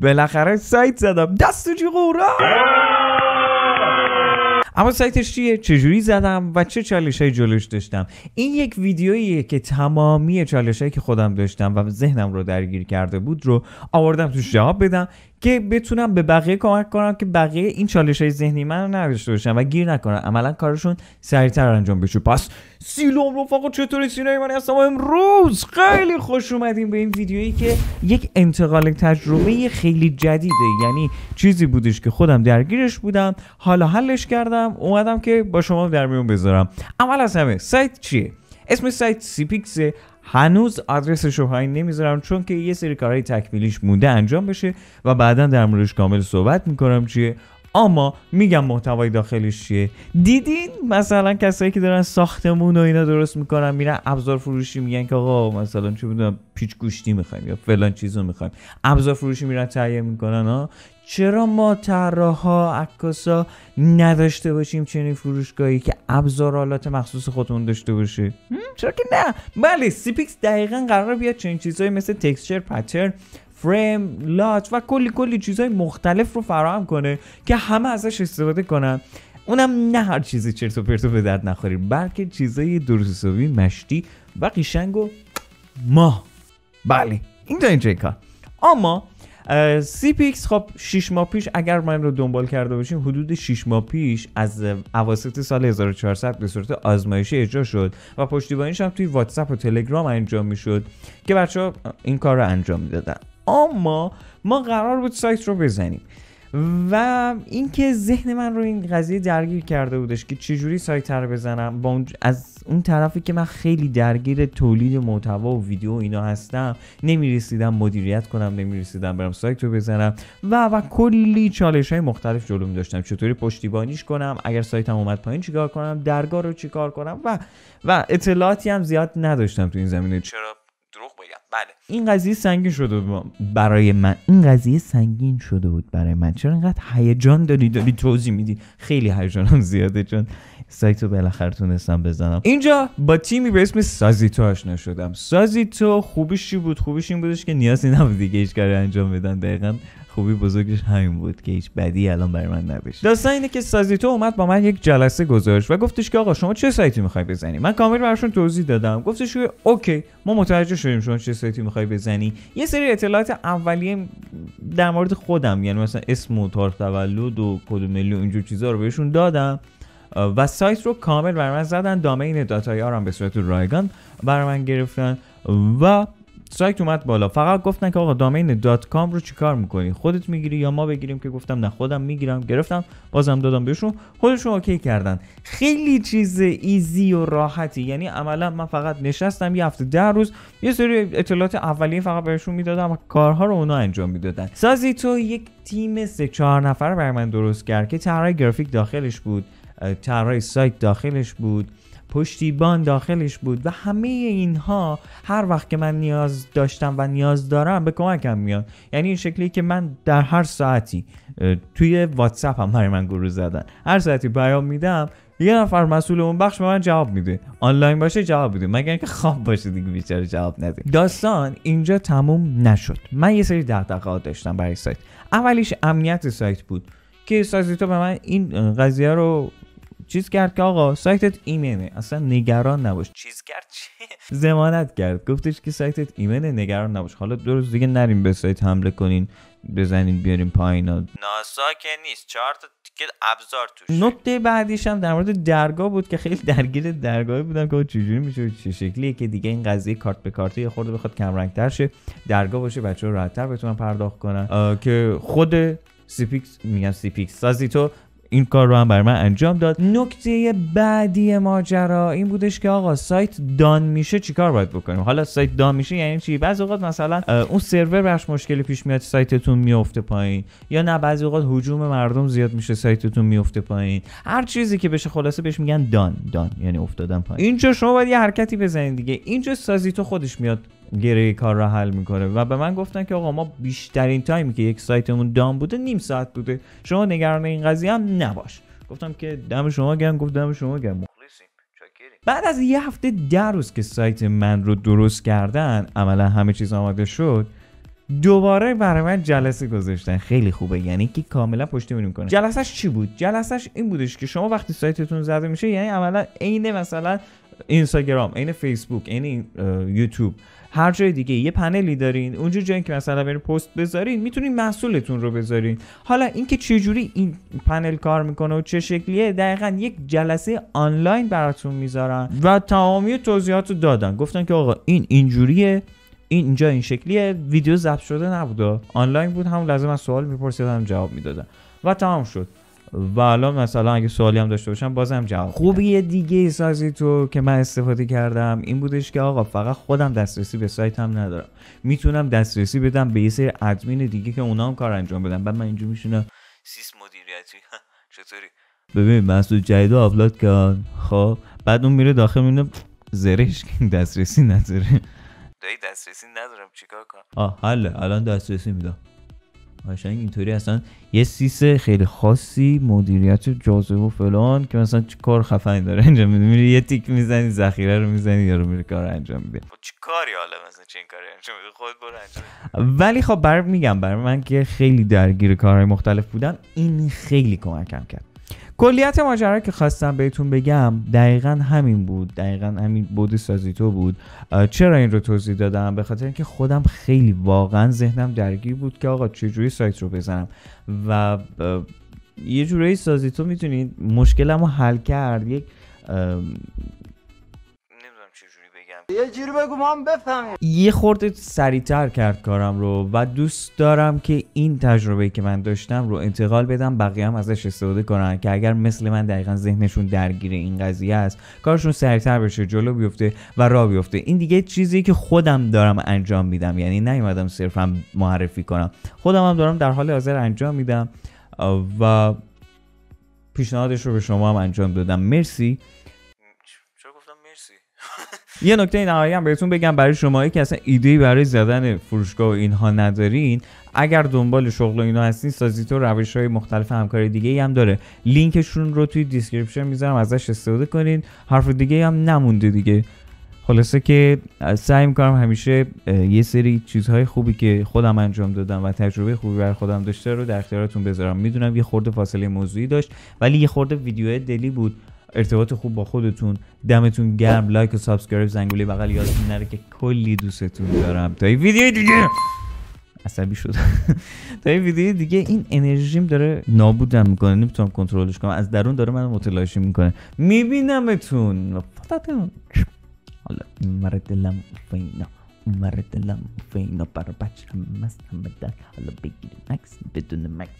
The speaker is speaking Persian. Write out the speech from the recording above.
بالاخره سایت زدم. دست تو اما سایتش چیه؟ چجوری زدم و چه چالش های جلوش داشتم؟ این یک ویدیوییه که تمامی چالش که خودم داشتم و ذهنم رو درگیر کرده بود رو آوردم توش جواب بدم. که بتونم به بقیه کمک کنم که بقیه این چالش های ذهنی من رو نداشته باشن و گیر نکنن. عملا کارشون سریعتر انجام بشه. پس سیلوم رفاقا چطوری سینای من هستم؟ امروز خیلی خوش اومدیم به این ویدیویی که یک انتقال تجربه خیلی جدیده. یعنی چیزی بودش که خودم درگیرش بودم حالا حلش کردم اومدم که با شما در میون بذارم. اول از همه سایت چیه؟ اسم سایت سیپیکس هنوز آدرسش رو پایین نمی‌ذارم چون که یه سری کارهای تکمیلیش مونده انجام بشه و بعدا در موردش کامل صحبت می‌کنم چیه. اما میگم محتوای داخلش چیه. دیدین مثلا کسایی که دارن ساختمون و اینا درست می‌کنن میرن ابزار فروشی میگن که آقا مثلا چه بدونم پیچ گوشتی می‌خوایم یا فلان چیزو می‌خوایم. ابزار فروشی میرن تهیه می‌کنن ها چرا ما طراحا عکاسا نداشته باشیم چنین فروشگاهی که ابزار آلات مخصوص خودمون داشته باشه؟ چرا که نه؟ بله سیپیکس دقیقا قرار بیاد چنین چیزهایی مثل texture pattern frame LUT و کلی کلی چیزهای مختلف رو فراهم کنه که همه ازش استفاده کنن. اونم نه هر چیزی چرت و پرتو به درد نخوری بلکه چیزای درست مشتی و قشنگ و ما بله این تا اینجای کار. اما سیپیکس خب 6 ماه پیش اگر ما این رو دنبال کرده باشیم حدود 6 ماه پیش از اواسط سال 1400 به صورت آزمایشی اجرا شد و پشتیبانیش هم توی واتساپ و تلگرام انجام می‌شد که بچه ها این کار رو انجام می‌دادن. اما ما قرار بود سایت رو بزنیم. و اینکه ذهن من رو این قضیه درگیر کرده بودش که چجوری سایت رو بزنم با از اون طرفی که من خیلی درگیر تولید محتوا و ویدیو اینا هستم نمی‌رسیدم مدیریت کنم نمی‌رسیدم برم سایت رو بزنم و و کلی چالش های مختلف جلوم داشتم. چطوری پشتیبانیش کنم اگر سایتم اومد پایین چیکار کنم درگاه رو چیکار کنم و و اطلاعاتی هم زیاد نداشتم تو این زمینه. چرا؟ بگم بله. این قضیه سنگین شده بود. برای من. این قضیه سنگین شده بود برای من. چرا اینقدر هیجان داری؟ داری توضیح میدی. خیلی هیجانم زیاده چون سایت رو بالاخره تونستم بزنم. اینجا با تیمی به اسم سازیتو آشنا شدم. سازیتو خوبیش چی بود؟ خوبیش این بودش که نیازی نبود دیگه هیچ کاری انجام بدن. دقیقا خوبی بزرگش همین بود که هیچ بدی الان برای من نداشت. داستان اینه که سازیتو اومد با من یک جلسه گذاشت و گفتش که آقا شما چه سایتی می‌خوای بزنی؟ من کامل براشون توضیح دادم. گفتش که okay ما متوجه شدیم شما چه سایتی می‌خوای بزنی. یه سری اطلاعات اولیه در مورد خودم یعنی مثلا اسم و تاریخ تولد و کد ملی و اینجور چیزا رو بهشون دادم. و سایت رو کامل برای من زدن domain dot ir هم به صورت رایگان برای من گرفتن. و سایت اومد بالا. فقط گفتن که آقا domain dot com رو چیکار می‌کنی؟ خودت می‌گیری یا ما بگیریم؟ که گفتم نه خودم می‌گیرم. گرفتم بازم دادم بهشون. خودشون okay کردن. خیلی چیز easy و راحتی. یعنی عملا من فقط نشستم یه هفته ده روز یه سری اطلاعات اولیه فقط بهشون می‌دادم و کارها رو اونا انجام می‌دادن. سازیتو یک تیم سه چهار نفر برای من درست کرد که طراح گرافیک داخلش بود طراح سایت داخلش بود. پشتیبان داخلش بود و همه اینها هر وقت که من نیاز داشتم و نیاز دارم به کمکم میاد. یعنی این شکلی که من در هر ساعتی توی واتساپ هم برای من گروه زدن. هر ساعتی پیام میدم یه نفر مسئول اون بخش به من جواب میده. آنلاین باشه جواب میده مگر اینکه خواب باشه دیگه بیچاره جواب نده. داستان اینجا تموم نشد. من یه سری دغدغه‌ها داشتم برای سایت. اولیش امنیت سایت بود که سازیتو به من این قضیه رو چیز کرد که آقا سایتت ایمنه. اصلا نگران نباش. چیز کرد چی؟ زمانت کرد. گفتش که سایتت ایمنه نگران نباش. حالا دو روز دیگه نریم به سایت حمله کنین بزنین بیاریم پایین. ناسا که نیست. چهار تا تیکت ابزار توش نکته بعدیش هم در مورد درگاه بود که خیلی درگیر درگاهی بودم که چجوری میشه چه شکلیه که دیگه این قضیه کارت به کارت یه خورده بخواد کم رنگ تر شه. درگاه باشه بچه‌ها راحت‌تر بتونن پرداخت کنن. که خود سیپیکس میگم سیپیکس سازیتو این کار رو هم برا من انجام داد. نکته بعدی ماجرا این بودش که آقا سایت down میشه چیکار باید بکنیم؟ حالا سایت down میشه یعنی چی؟ بعضی اوقات مثلا اون سرور براش مشکلی پیش میاد سایتتون میفته پایین. یا نه بعضی اوقات هجوم مردم زیاد میشه سایتتون میفته پایین. هر چیزی که بشه خلاصه بهش میگن down down یعنی افتادن پایین. اینجا شما باید یه حرکتی بزنید دیگه. اینجا سازیتو خودش میاد گره کار را حل می‌کنه. و به من گفتن که آقا ما بیشترین تایمی که یک سایتمون دام بوده نیم ساعت بوده. شما نگران این قضیه هم نباش. گفتم که دم شما گرم. گفت دم شما گرم. بعد از یه هفته در روز که سایت من رو درست کردن عملا همه چیز آماده شد دوباره برای من جلسه گذاشتن. خیلی خوبه. یعنی که کاملا پشت می‌کنه. جلسهش چی بود؟ جلسهش این بودش که شما وقتی سایتتون زده میشه یعنی عملا عین مثلا اینستاگرام عین فیسبوک عین یوتیوب. هر جای دیگه یه پنلی دارین. اونجا جایی که مثلا برین پست بذارین می‌تونین محصولتون رو بذارین. حالا اینکه چه جوری این پنل کار می‌کنه و چه شکلیه دقیقا یک جلسه آنلاین براتون می‌ذارن و تمامی توضیحات رو دادن. گفتن که آقا این اینجوریه این اینجا این شکلیه. ویدیو ضبط شده نبوده. آنلاین بود هم لازم از سوال میپرسیدم جواب می‌دادم و تمام شد. و الان مثلا اگه سوالی هم داشته باشم بازم جواب خوبی دیگه سازی تو که من استفاده کردم. این بودش که آقا فقط خودم دسترسی به سایتم ندارم. می‌تونم دسترسی بدم به یه سری ادمین دیگه که اونا هم کار انجام بدم بعد من اینجا میشونم سیس مدیریتی. چطوری؟ ببین محصول جدید آپلود کن. خب بعد اون میره داخل می‌بینه زرش دسترسی نداره. دایی دسترسی ندارم چیکار کنم؟ آه حله. الان دسترسی میدم. قشنگ اینطوری اصلا یه سیس خیلی خاصی مدیریت جاذبه و فلان که مثلا چه کار خفنی داره انجام میده. میری یه تیک می‌زنی ذخیره رو می‌زنی یارو میره کار انجام میده. خب چی کاری حالا مثلا چه این کاری انجام میده؟ خود برو انجام ولی خب بر میگم برای من که خیلی درگیر کارهای مختلف بودم این خیلی کمکم کرد. کلیت ماجرا که خواستم بهتون بگم دقیقا همین بود دقیقا همین بود سازی تو بود. چرا این رو توضیح دادم؟ به خاطر اینکه خودم خیلی واقعا ذهنم درگیر بود که آقا چجوری سایت رو بزنم؟ و یه جورایی سازی تو می‌تونید مشکلم رو حل کرد. یک یه جوری بگو ما هم بفهمیم. یه خورده سریعتر کرد کارم رو و دوست دارم که این تجربه که من داشتم رو انتقال بدم بقیه هم ازش استفاده کنن که اگر مثل من دقیقا ذهنشون درگیر این قضیه است کارشون سریعتر بشه جلو بیفته و راه بیفته. این دیگه چیزی که خودم دارم انجام میدم یعنی نیومدم صرفا معرفی کنم. خودم هم دارم در حال حاضر انجام میدم و پیشنهادش رو به شما هم انجام دادم. مرسی. چرا گفتم مرسی؟ یه نکته نهایی هم بهتون بگم برای شماهایی که اصلا ایده برای زدن فروشگاه و اینها ندارین. اگر دنبال شغل و اینا هستین سازیتو روش های مختلف همکاری دیگه ای هم داره. لینکشون رو توی description می‌ذارم ازش استفاده کنین. حرف دیگه هم نمونده دیگه. خلاصه که سعی می‌کنم همیشه یه سری چیزهای خوبی که خودم انجام دادم و تجربه خوبی برای خودم داشته رو در اختیارتون بذارم. می‌دونم یه خورده فاصله موضوعی داشت ولی یه خورده ویدیو دلی بود. ارتباط خوب با خودتون. دمتون گرم. like و subscribe زنگوله بغل یادتون نره که کلی دوستتون دارم. تا این ویدیو دیگه. عصبی شد. تا این ویدیو دیگه این انرژیم داره نابودم می‌کنه. نمی‌تونم کنترلش کنم. از درون داره منو متلاشی می‌کنه. میبینمتون. فقطتون حالا مرد دلم فینا. مرد دلم فینا. برا بچرم مستم بدن حالا بگیریم. مکس بدون مکس